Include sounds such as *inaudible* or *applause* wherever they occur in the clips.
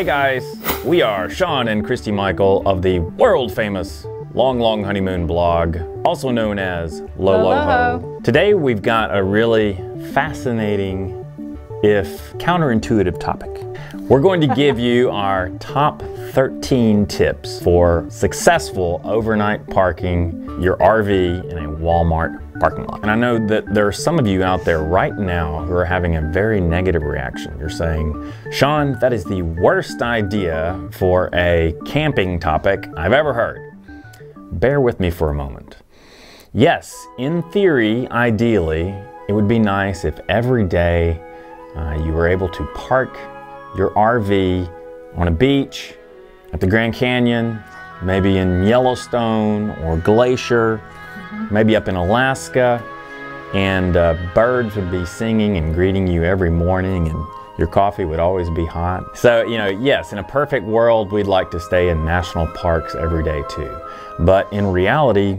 Hey guys, we are Sean and Christy Michael of the world famous Long Long Honeymoon blog, also known as Loloho. Today we've got a really fascinating, if counterintuitive topic. We're going to *laughs* give you our top 13 tips for successful overnight parking your RV in a Walmart parking lot. And I know that there are some of you out there right now who are having a very negative reaction. You're saying, Sean, that is the worst idea for a camping topic I've ever heard. Bear with me for a moment. Yes, in theory, ideally, it would be nice if every day uh, you were able to park your RV on a beach, at the Grand Canyon, maybe in Yellowstone or Glacier, maybe up in Alaska, and uh, birds would be singing and greeting you every morning, and your coffee would always be hot. So, you know, yes, in a perfect world, we'd like to stay in national parks every day too. But in reality,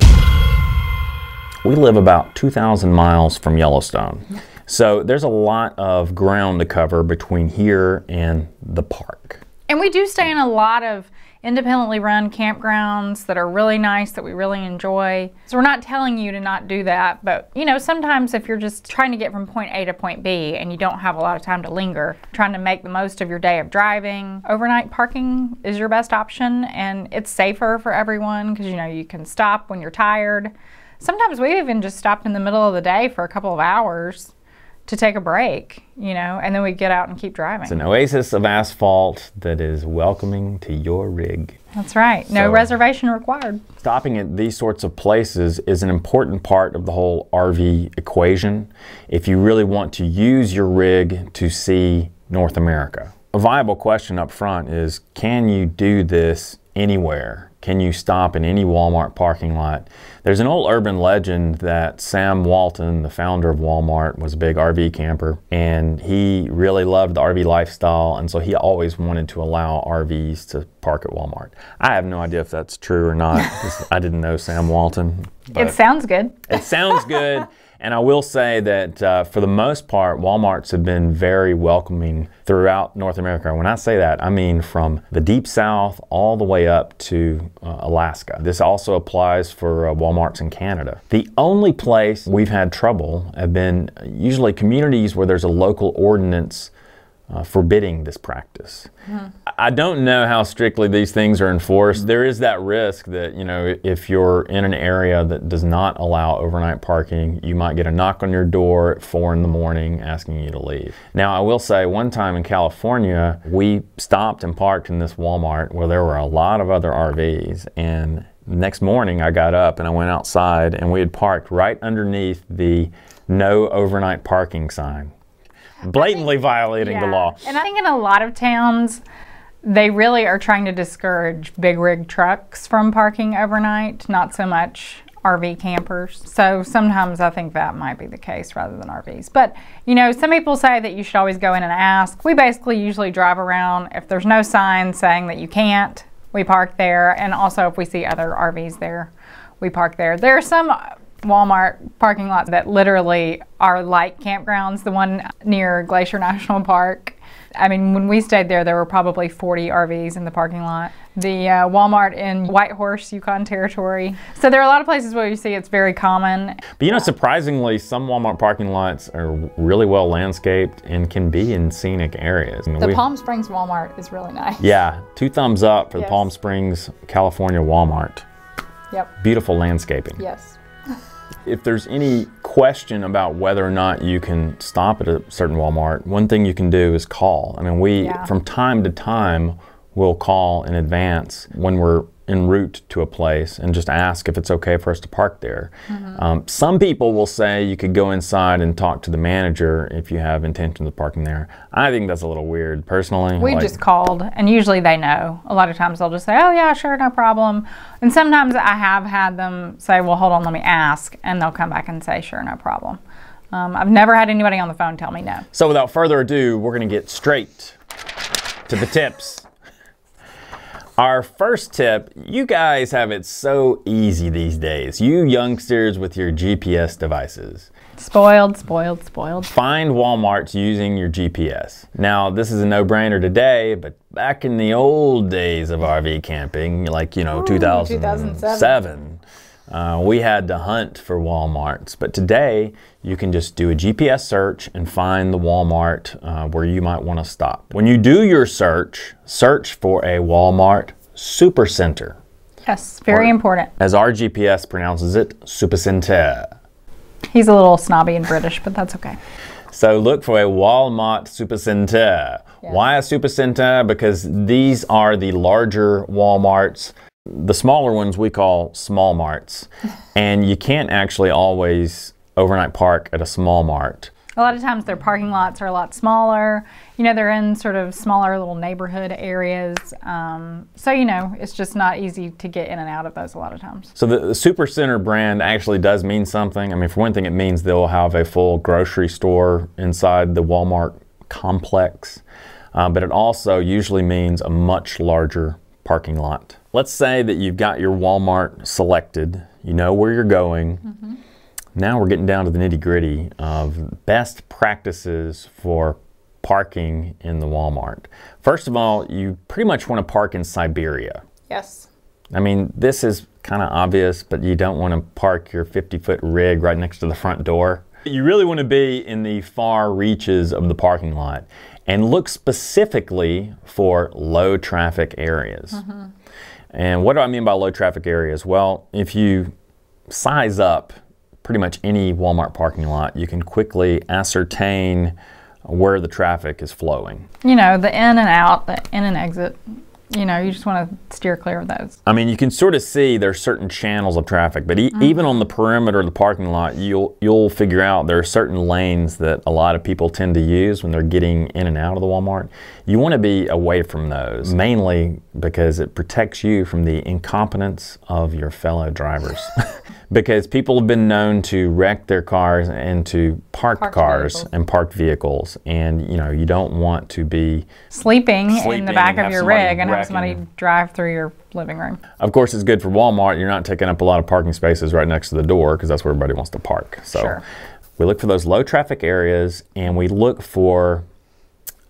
we live about 2,000 miles from Yellowstone. So there's a lot of ground to cover between here and the park. And we do stay in a lot of independently run campgrounds that are really nice that we really enjoy. So we're not telling you to not do that, but you know, sometimes if you're just trying to get from point A to point B and you don't have a lot of time to linger, trying to make the most of your day of driving, overnight parking is your best option and it's safer for everyone because you know, you can stop when you're tired. Sometimes we even just stopped in the middle of the day for a couple of hours to take a break, you know, and then we get out and keep driving. It's an oasis of asphalt that is welcoming to your rig. That's right. No So- reservation required. Stopping at these sorts of places is an important part of the whole RV equation if you really want to use your rig to see North America. A viable question up front is can you do this anywhere? Can you stop in any Walmart parking lot? There's an old urban legend that Sam Walton, the founder of Walmart, was a big RV camper and he really loved the RV lifestyle and so he always wanted to allow RVs to park at Walmart. I have no idea if that's true or not. I didn't know Sam Walton. It sounds good. it sounds good. *laughs* And I will say that uh, for the most part, Walmarts have been very welcoming throughout North America. When I say that, I mean from the deep south all the way up to uh, Alaska. This also applies for uh, Walmarts in Canada. The only place we've had trouble have been usually communities where there's a local ordinance uh, forbidding this practice. I don't know how strictly these things are enforced. There is that risk that, you know, if you're in an area that does not allow overnight parking, you might get a knock on your door at four in the morning asking you to leave. Now, I will say one time in California, we stopped and parked in this Walmart where there were a lot of other RVs and next morning I got up and I went outside and we had parked right underneath the no overnight parking sign. Blatantly violating the law. And I think in a lot of towns, they really are trying to discourage big rig trucks from parking overnight, not so much RV campers. So sometimes I think that might be the case rather than RVs. But, you know, some people say that you should always go in and ask. We basically usually drive around. If there's no sign saying that you can't, we park there. And also if we see other RVs there, we park there. There are some Walmart parking lots that literally are like campgrounds. The one near Glacier *laughs* National Park. I mean, when we stayed there, there were probably 40 RVs in the parking lot. The uh, Walmart in Whitehorse, Yukon Territory. So there are a lot of places where you see it's very common. But you know, surprisingly, some Walmart parking lots are really well landscaped and can be in scenic areas. I mean, The we- Palm Springs Walmart is really nice. *laughs* yeah, two thumbs up for the Palm Springs, California Walmart. Yep. Beautiful landscaping. Yes. *laughs* If there's any question about whether or not you can stop at a certain Walmart, one thing you can do is call. I mean, we, Yeah. from time to time, will call in advance when we're en route to a place and just ask if it's okay for us to park there. Mm-hmm. Um, some people will say you could go inside and talk to the manager if you have intentions of parking there. I think that's a little weird, personally. We Like- just called, and usually they know. A lot of times they'll just say, "Oh yeah, sure, no problem." And sometimes I have had them say, "Well, hold on, let me ask," and they'll come back and say, "Sure, no problem." Um, I've never had anybody on the phone tell me no. So without further ado, we're going to get straight to the tips. Our first tip you guys have it so easy these days, you youngsters with your GPS devices. Spoiled, spoiled, spoiled. Find Walmarts using your GPS. Now, this is a no brainer today, but back in the old days of RV camping, like, you know, Ooh, 2007, 2007. Uh, we had to hunt for Walmarts. But today, you can just do a GPS search and find the Walmart uh, where you might want to stop. When you do your search, search for a Walmart Supercenter. Yes, very Or- important. As our GPS pronounces it, Supercenter. He's a little snobby and British, but that's okay. So look for a Walmart Supercenter. Why a Supercenter? Because these are the larger Walmarts. The smaller ones we call small marts. *laughs* and you can't actually always overnight park at a small mart. A lot of times their parking lots are a lot smaller. You know, they're in sort of smaller little neighborhood areas. Um, so, you know, it's just not easy to get in and out of those a lot of times. So the, the Supercenter brand actually does mean something. I mean, for one thing, it means they'll have a full grocery store inside the Walmart complex, uh, but it also usually means a much larger parking lot. Let's say that you've got your Walmart selected, you know where you're going. Mm-hmm. Now we're getting down to the nitty gritty of best practices for parking in the Walmart. First of all, you pretty much want to park in Siberia. Yes. I mean, this is kind of obvious, but you don't want to park your 50 foot rig right next to the front door. You really want to be in the far reaches of the parking lot and look specifically for low traffic areas. And what do I mean by low traffic areas? Well, if you size up pretty much any Walmart parking lot, you can quickly ascertain where the traffic is flowing. You know, the in and out, the in and exit. You know, you just want to steer clear of those. I mean, you can sort of see there's certain channels of traffic, but e- mm-hmm. even on the perimeter of the parking lot, you'll you'll figure out there are certain lanes that a lot of people tend to use when they're getting in and out of the Walmart. You want to be away from those, mainly because it protects you from the incompetence of your fellow drivers. *laughs* because people have been known to wreck their cars into parked, Parked cars vehicles. and parked vehicles, and you know you don't want to be Sleeping, in the back of your rig and have somebody drive through your living room. Of course, it's good for Walmart. You're not taking up a lot of parking spaces right next to the door because that's where everybody wants to park. So Sure. we look for those low traffic areas and we look for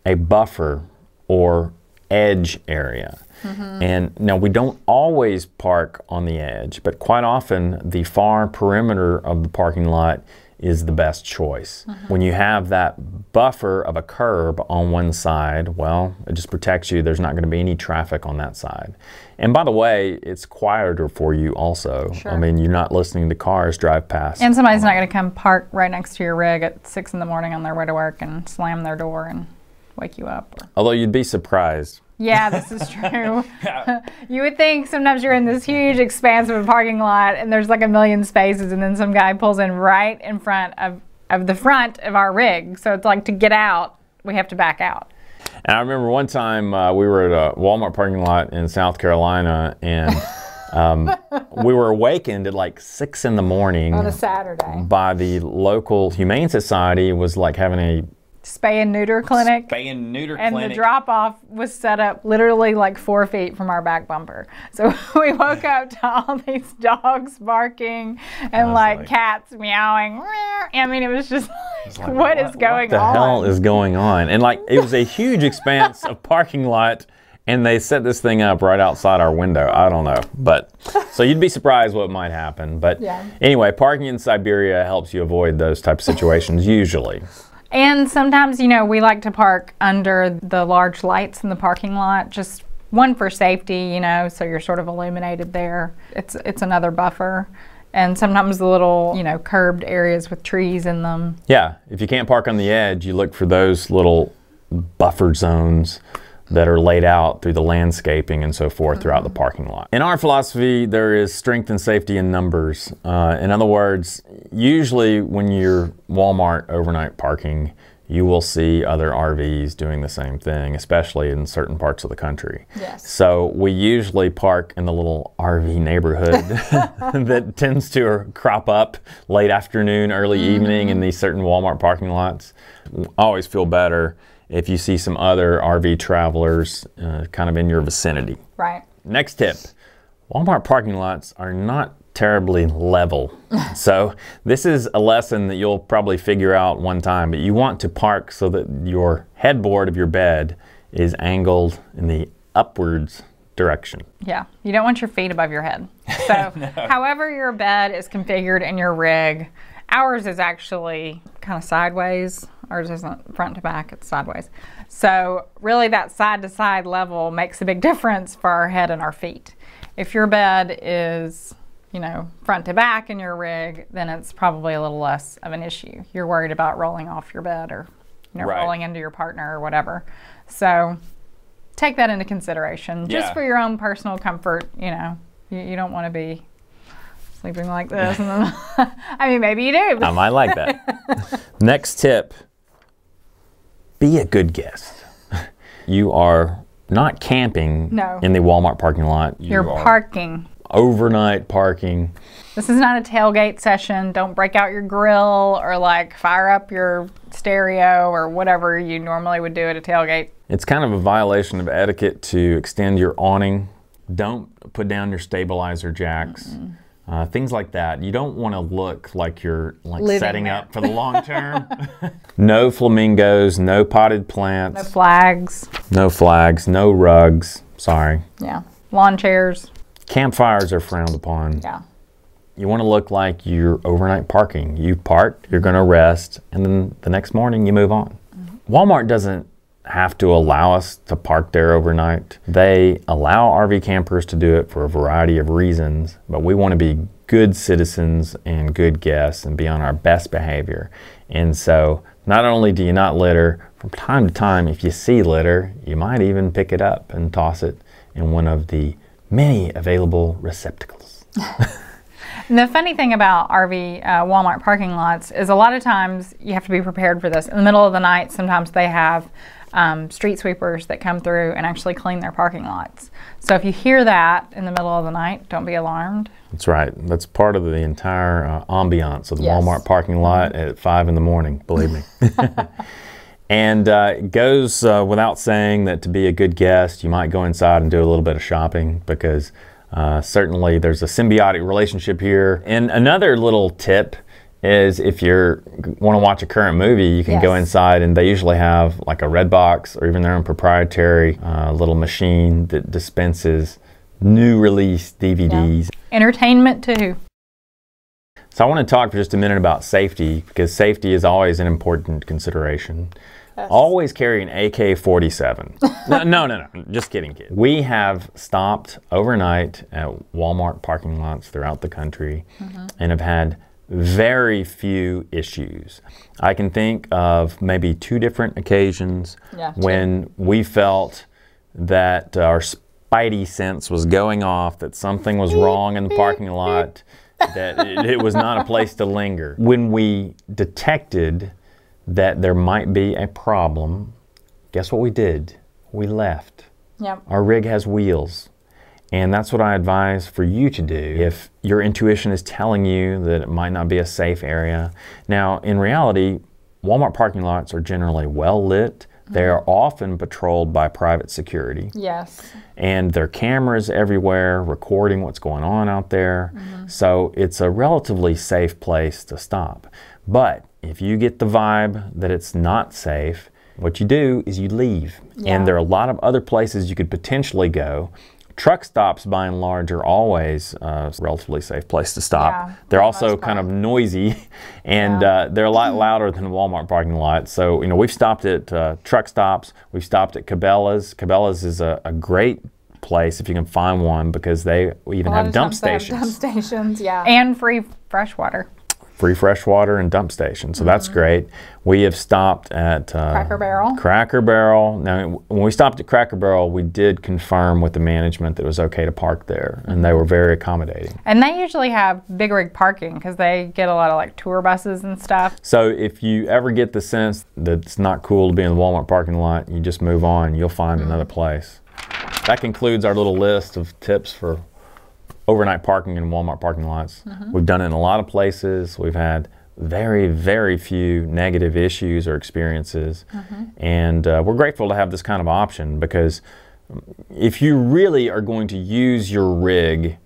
a buffer or edge area. And now we don't always park on the edge, but quite often the far perimeter of the parking lot is the best choice. When you have that buffer of a curb on one side, well, it just protects you. There's not going to be any traffic on that side. And by the way, it's quieter for you also. Sure. I mean, you're not listening to cars drive past. And somebody's not going to come park right next to your rig at six in the morning on their way to work and slam their door and wake you up. Or, Although you'd be surprised. yeah, this is true. *laughs* *laughs* you would think sometimes you're in this huge expanse of a parking lot and there's like a million spaces, and then some guy pulls in right in front of, of the front of our rig. So it's like to get out, we have to back out. And I remember one time uh, we were at a Walmart parking lot in South Carolina, and *laughs* um, we were awakened at like six in the morning on a Saturday. by the local humane society was like having a Spay and neuter clinic. spay and neuter clinic. And the drop off was set up literally like four feet from our back bumper. So *laughs* we woke up to all these dogs barking and like, like- cats meowing. I mean, it was just like, what is going the on? The hell is going on? And like it was a huge expanse of parking lot, and they set this thing up right outside our window. I don't know, but so you'd be surprised what might happen. But Yeah. anyway, parking in Siberia helps you avoid those type of situations usually. And sometimes, you know, we like to park under the large lights in the parking lot, just one for safety, you know, so you're sort of illuminated there. It's it's another buffer. And sometimes the little, you know, curbed areas with trees in them. Yeah, if you can't park on the edge, you look for those little buffer zones that are laid out through the landscaping and so forth throughout the parking lot. In our philosophy, there is strength and safety in numbers. Uh, in other words, usually when you're Walmart overnight parking, you will see other RVs doing the same thing, especially in certain parts of the country. Yes. So we usually park in the little RV neighborhood *laughs* *laughs* that tends to crop up late afternoon, early evening in these certain Walmart parking lots. I always feel better if you see some other RV travelers uh, kind of in your vicinity. Right. next tip. Walmart parking lots are not terribly level. *laughs* so this is a lesson that you'll probably figure out one time, but you want to park so that your headboard of your bed is angled in the upwards direction. Yeah, you don't want your feet above your head. *laughs* So, no. however your bed is configured in your rig, ours is actually kind of sideways. Ours isn't front to back, it's sideways. So, really, that side to side level makes a big difference for our head and our feet. If your bed is, you know, front to back in your rig, then it's probably a little less of an issue. You're worried about rolling off your bed or, you know, right. rolling into your partner or whatever. So, take that into consideration just yeah. for your own personal comfort. You know, you, you don't want to be sleeping like this. *laughs* *laughs* I mean, maybe you do. I might like that. *laughs* Next tip be a good guest. *laughs* You are not camping no. in the Walmart parking lot. You You're parking. Overnight parking. This is not a tailgate session. Don't break out your grill or like fire up your stereo or whatever you normally would do at a tailgate. It's kind of a violation of etiquette to extend your awning. Don't put down your stabilizer jacks. Mm uh, things like that. You don't want to look like you're like Living setting there. up for the long term. *laughs* no flamingos, no potted plants, no flags, no flags, no rugs. Sorry. Yeah, lawn chairs. Campfires are frowned upon. Yeah. You want to look like you're overnight parking. You park, you're going to rest, and then the next morning you move on. Mm-hmm. Walmart doesn't have to allow us to park there overnight. They allow RV campers to do it for a variety of reasons, but we want to be good citizens and good guests and be on our best behavior. And so, not only do you not litter, from time to time, if you see litter, you might even pick it up and toss it in one of the many available receptacles. *laughs* the funny thing about RV uh, Walmart parking lots is a lot of times you have to be prepared for this. In the middle of the night, sometimes they have um, street sweepers that come through and actually clean their parking lots. So if you hear that in the middle of the night, don't be alarmed. That's right. That's part of the entire uh, ambiance of the yes. Walmart parking lot at five in the morning. Believe me. *laughs* and uh, it goes uh, without saying that to be a good guest, you might go inside and do a little bit of shopping because uh, certainly there's a symbiotic relationship here. And another little tip is if you want to watch a current movie, you can yes. go inside and they usually have like a red box or even their own proprietary uh, little machine that dispenses new release DVDs. Yeah. Entertainment too. So I want to talk for just a minute about safety because safety is always an important consideration. Yes. Always carry an AK-47. no, no, no, no, just kidding, kid. We have stopped overnight at Walmart parking lots throughout the country mm-hmm. and have had very few issues. I can think of maybe two different occasions yeah, when we felt that our spidey sense was going off, that something was wrong in the parking lot, that it, it was not a place to linger. When we detected that there might be a problem, guess what we did? We left. Yep. Our rig has wheels. And that's what I advise for you to do if your intuition is telling you that it might not be a safe area. Now, in reality, Walmart parking lots are generally well lit. They are often patrolled by private security. Yes. And there are cameras everywhere recording what's going on out there. Mm-hmm. So it's a relatively safe place to stop. But if you get the vibe that it's not safe, what you do is you leave. Yeah. And there are a lot of other places you could potentially go Truck stops, by and large, are always a relatively safe place to stop. Yeah, they're also kind of noisy, *laughs* and yeah. uh, they're a lot louder than Walmart parking lots. So, you know, we've stopped at uh, truck stops. We've stopped at Cabela's. Cabela's is a, a great place if you can find one because they even have dump stations. Have dump stations, yeah, and free fresh water free fresh water and dump station. So mm-hmm. that's great. We have stopped at uh, Cracker Barrel. Cracker Barrel. Now, when we stopped at Cracker Barrel, we did confirm with the management that it was okay to park there, and they were very accommodating. And they usually have big rig parking because they get a lot of like tour buses and stuff. So if you ever get the sense that it's not cool to be in the Walmart parking lot, you just move on. You'll find mm-hmm. another place. That concludes our little list of tips for overnight parking in Walmart parking lots. Mm-hmm. We've done it in a lot of places. We've had very, very few negative issues or experiences. Mm-hmm. And uh, we're grateful to have this kind of option because If you really are going to use your rig,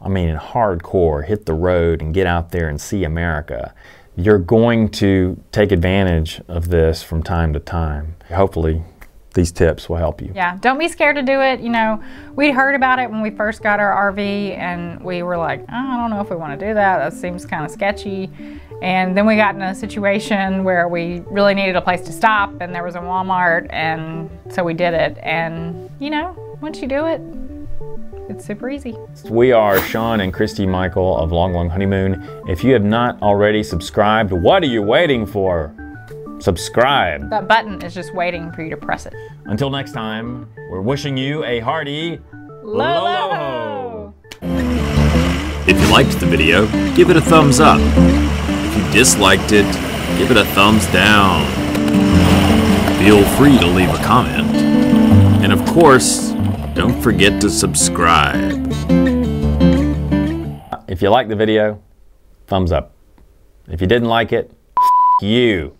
I mean, in hardcore, hit the road and get out there and see America, you're going to take advantage of this from time to time. Hopefully, these tips will help you. Yeah, don't be scared to do it. You know, we'd heard about it when we first got our RV and we were like, oh, I don't know if we want to do that. That seems kind of sketchy. And then we got in a situation where we really needed a place to stop and there was a Walmart and so we did it. And, you know, once you do it, it's super easy. We are Sean and Christy Michael of Long Long Honeymoon. If you have not already subscribed, what are you waiting for? Subscribe. That button is just waiting for you to press it. Until next time, we're wishing you a hearty Lo-lo-ho! If you liked the video, give it a thumbs up. If you disliked it, give it a thumbs down. Feel free to leave a comment. And of course, don't forget to subscribe. If you liked the video, thumbs up. If you didn't like it, you.